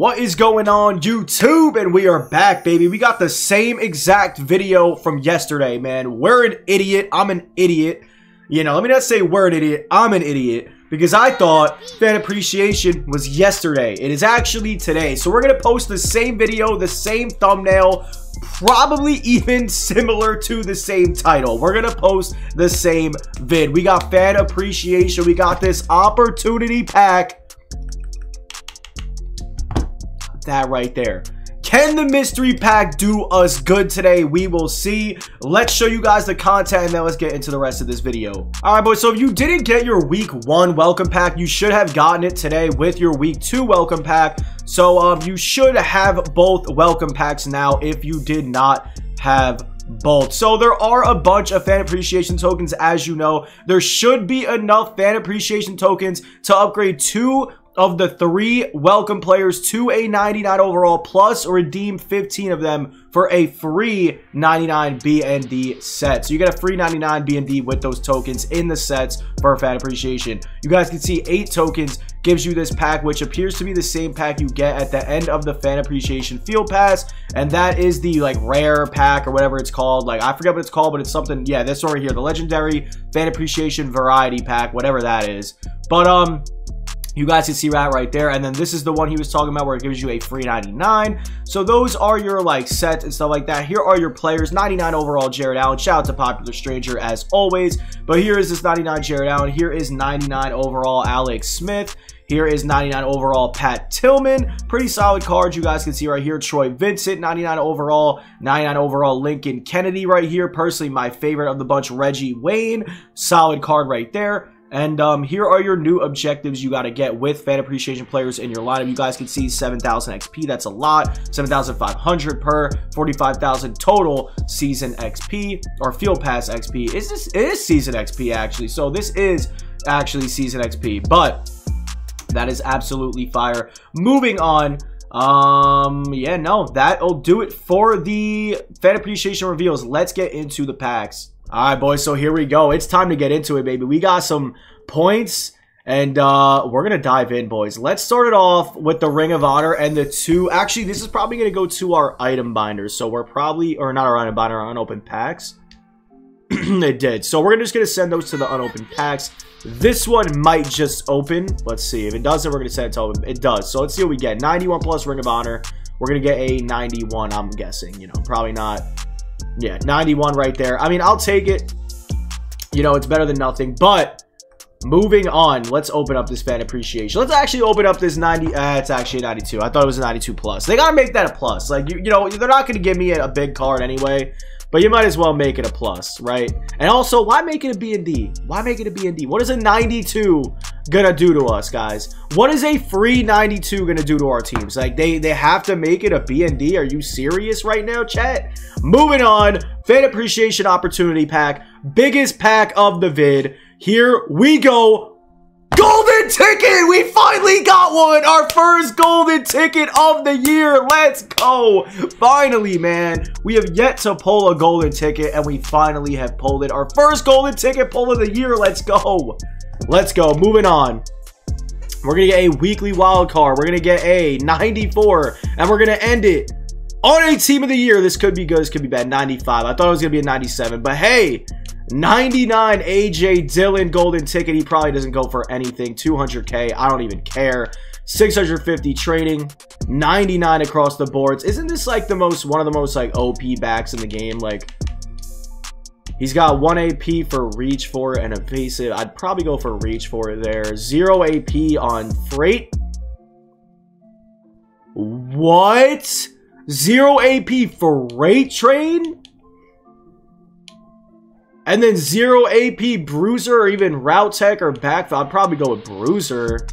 What is going on YouTube? And we are back, baby. We got the same exact video from yesterday, man. We're an idiot. I'm an idiot. You know, let me not say we're an idiot. I'm an idiot. Because I thought fan appreciation was yesterday. It is actually today. So we're going to post the same video, the same thumbnail, probably even similar to the same title. We're going to post the same vid. We got fan appreciation. We got this opportunity pack that right there. Can the mystery pack do us good today? We will see. Let's show you guys the content and then let's get into the rest of this video. All right, boys. So if you didn't get your week one welcome pack, you should have gotten it today with your week two welcome pack. So um, you should have both welcome packs now if you did not have both. So there are a bunch of fan appreciation tokens, as you know. There should be enough fan appreciation tokens to upgrade two of the three welcome players to a 99 overall plus redeem 15 of them for a free 99 BND set. So you get a free 99 BND with those tokens in the sets for fan appreciation. You guys can see eight tokens gives you this pack, which appears to be the same pack you get at the end of the fan appreciation field pass. And that is the like rare pack or whatever it's called. Like I forget what it's called, but it's something. Yeah, this right here, the legendary fan appreciation variety pack, whatever that is. But um, you guys can see that right there. And then this is the one he was talking about where it gives you a free 99. So those are your like sets and stuff like that. Here are your players. 99 overall jared Allen. Shout out to Popular Stranger as always. But here is this 99 jared Allen. Here is 99 overall Alex Smith. Here is 99 overall Pat Tillman. Pretty solid cards you guys can see right here. Troy Vincent, 99 overall. 99 overall Lincoln Kennedy right here. Personally, my favorite of the bunch, Reggie Wayne. Solid card right there. And um, here are your new objectives you got to get with fan appreciation players in your lineup. You guys can see 7,000 XP. That's a lot. 7,500 per 45,000 total season XP or field pass XP. Is this is season XP actually? So this is actually season XP, but that is absolutely fire. Moving on. Um, yeah, no, that'll do it for the fan appreciation reveals. Let's get into the packs. All right, boys. So here we go. It's time to get into it, baby. We got some points, and uh, we're gonna dive in, boys. Let's start it off with the Ring of Honor and the two. Actually, this is probably gonna go to our item binders. So we're probably, or not our item binder, our unopened packs. it did. So we're just gonna send those to the unopened packs. This one might just open. Let's see. If it doesn't, we're gonna send it to open. It does. So let's see what we get. 91 plus Ring of Honor. We're gonna get a 91. I'm guessing. You know, probably not yeah, 91 right there. I mean, I'll take it. You know, it's better than nothing. But moving on, let's open up this fan appreciation. Let's actually open up this 90. Uh, it's actually 92. I thought it was a 92 plus. They got to make that a plus. Like, you, you know, they're not going to give me a, a big card anyway. But you might as well make it a plus, right? And also, why make it a B and D? Why make it a B and D? What is a 92 gonna do to us, guys? What is a free 92 gonna do to our teams? Like, they, they have to make it a B and D? Are you serious right now, chat? Moving on, fan appreciation opportunity pack. Biggest pack of the vid. Here we go. Golden ticket! We finally got one! Our first golden ticket of the year! Let's go! Finally, man. We have yet to pull a golden ticket, and we finally have pulled it. Our first golden ticket pull of the year. Let's go! Let's go. Moving on. We're going to get a weekly wild card. We're going to get a 94, and we're going to end it on a team of the year. This could be good. This could be bad. 95. I thought it was going to be a 97, but hey... 99 AJ Dillon golden ticket. He probably doesn't go for anything. 200K. I don't even care. 650 training. 99 across the boards. Isn't this like the most, one of the most like OP backs in the game? Like, he's got 1 AP for reach for and evasive. I'd probably go for reach for there. 0 AP on freight. What? 0 AP for rate train? And then zero AP Bruiser or even Route Tech or Backfield. I'd probably go with Bruiser.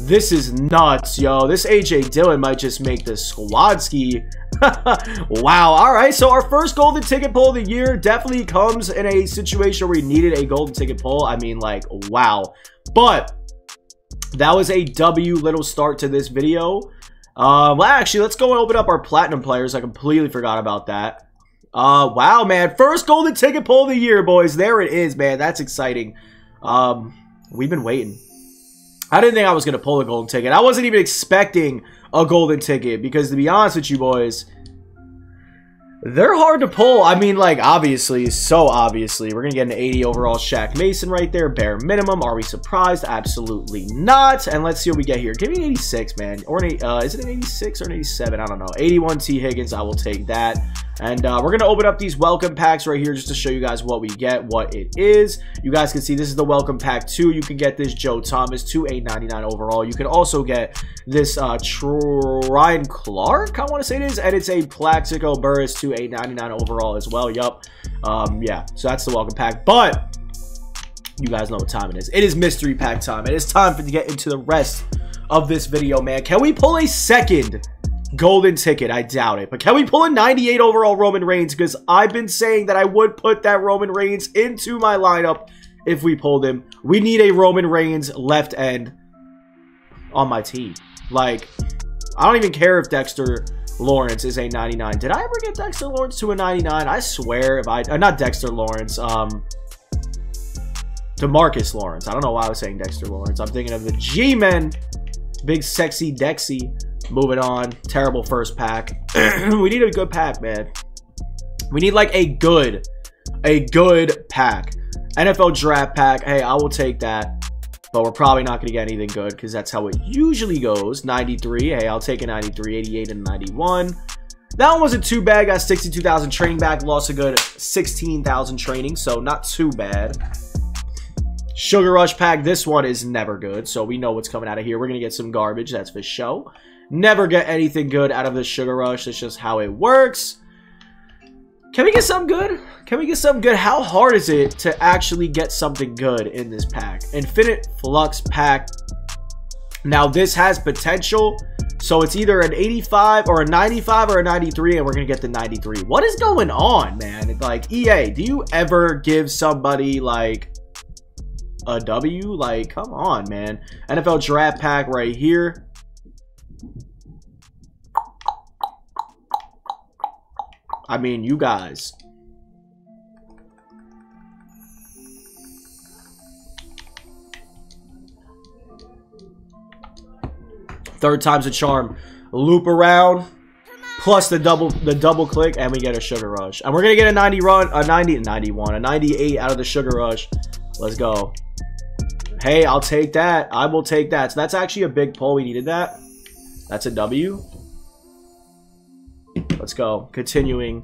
This is nuts, yo. This AJ Dillon might just make the squad ski. wow. All right. So our first golden ticket pull of the year definitely comes in a situation where we needed a golden ticket pull. I mean, like, wow. But that was a W little start to this video. Uh, well, actually, let's go and open up our platinum players. I completely forgot about that. Uh, wow, man. First golden ticket pull of the year, boys. There it is, man. That's exciting. Um, we've been waiting. I didn't think I was going to pull a golden ticket. I wasn't even expecting a golden ticket because to be honest with you boys, they're hard to pull. I mean, like, obviously, so obviously. We're going to get an 80 overall Shaq Mason right there. Bare minimum. Are we surprised? Absolutely not. And let's see what we get here. Give me an 86, man. Or an, uh, is it an 86 or an 87? I don't know. 81 Tee Higgins. I will take that. And uh, we're going to open up these welcome packs right here just to show you guys what we get, what it is. You guys can see this is the welcome pack 2. You can get this Joe Thomas to 899 overall. You can also get this uh, Ryan Clark, I want to say it is, and it's a Plaxico Burress to 899 overall as well. Yup. Um, yeah, so that's the welcome pack. But you guys know what time it is. It is mystery pack time. It is time for to get into the rest of this video, man. Can we pull a second golden ticket. I doubt it. But can we pull a 98 overall Roman Reigns? Because I've been saying that I would put that Roman Reigns into my lineup if we pulled him. We need a Roman Reigns left end on my team. Like, I don't even care if Dexter Lawrence is a 99. Did I ever get Dexter Lawrence to a 99? I swear if I... Uh, not Dexter Lawrence. Um... Demarcus Lawrence. I don't know why I was saying Dexter Lawrence. I'm thinking of the G-Men. Big sexy Dexy. Moving on. Terrible first pack. we need a good pack, man. We need like a good, a good pack. NFL draft pack. Hey, I will take that. But we're probably not going to get anything good because that's how it usually goes. 93. Hey, I'll take a 93, 88, and 91. That one wasn't too bad. Got 62,000 training back. Lost a good 16,000 training. So not too bad. Sugar Rush pack. This one is never good. So we know what's coming out of here. We're going to get some garbage. That's for show. Never get anything good out of this Sugar Rush. That's just how it works. Can we get something good? Can we get something good? How hard is it to actually get something good in this pack? Infinite Flux pack. Now, this has potential. So it's either an 85 or a 95 or a 93, and we're going to get the 93. What is going on, man? Like, EA, do you ever give somebody, like, a W? Like, come on, man. NFL Draft Pack right here. I mean, you guys. Third time's a charm. Loop around, plus the double the double click, and we get a sugar rush. And we're gonna get a 90 run, a 90, 91, a 98 out of the sugar rush. Let's go. Hey, I'll take that. I will take that. So that's actually a big pull. We needed that. That's a W. Let's go. Continuing.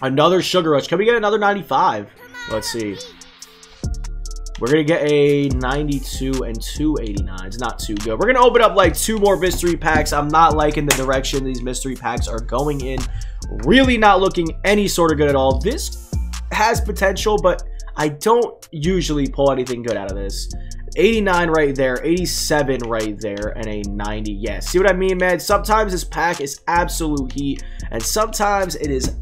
Another Sugar Rush. Can we get another 95? Let's see. We're going to get a 92 and two 89s. Not too good. We're going to open up like two more mystery packs. I'm not liking the direction these mystery packs are going in. Really not looking any sort of good at all. This has potential, but I don't usually pull anything good out of this. 89 right there, 87 right there, and a 90. Yes, yeah, see what I mean, man? Sometimes this pack is absolute heat, and sometimes it is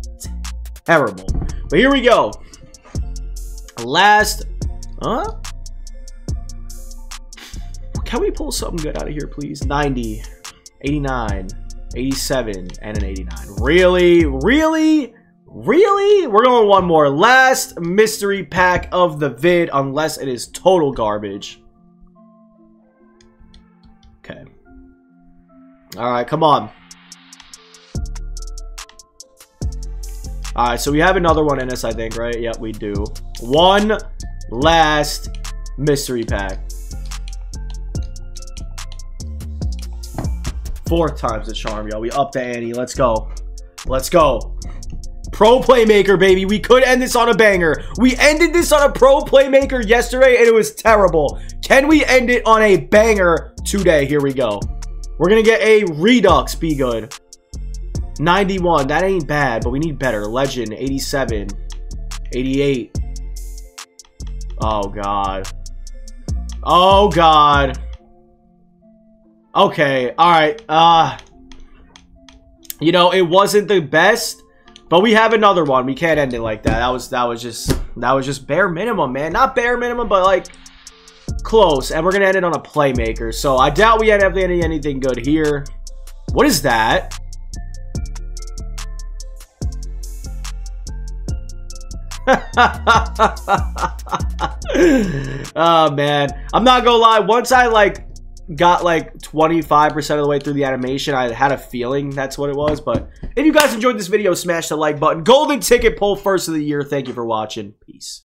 terrible. But here we go. Last, huh? Can we pull something good out of here, please? 90, 89, 87, and an 89. Really? Really? Really? We're going one more. Last mystery pack of the vid, unless it is total garbage. Okay. Alright, come on. Alright, so we have another one in us, I think, right? Yep, we do. One last mystery pack. Fourth time's the charm, yo. We up to Annie. Let's go. Let's go. Pro Playmaker, baby. We could end this on a banger. We ended this on a Pro Playmaker yesterday, and it was terrible. Can we end it on a banger today? Here we go. We're going to get a Redux. Be good. 91. That ain't bad, but we need better. Legend. 87. 88. Oh, God. Oh, God. Okay. All right. Uh, you know, it wasn't the best but we have another one. We can't end it like that. That was that was just that was just bare minimum, man. Not bare minimum, but like close. And we're gonna end it on a playmaker. So I doubt we end up getting anything good here. What is that? oh man, I'm not gonna lie. Once I like got like 25% of the way through the animation, I had a feeling that's what it was. But if you guys enjoyed this video, smash the like button. Golden ticket pull first of the year. Thank you for watching. Peace.